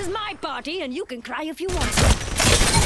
This is my party, and you can cry if you want.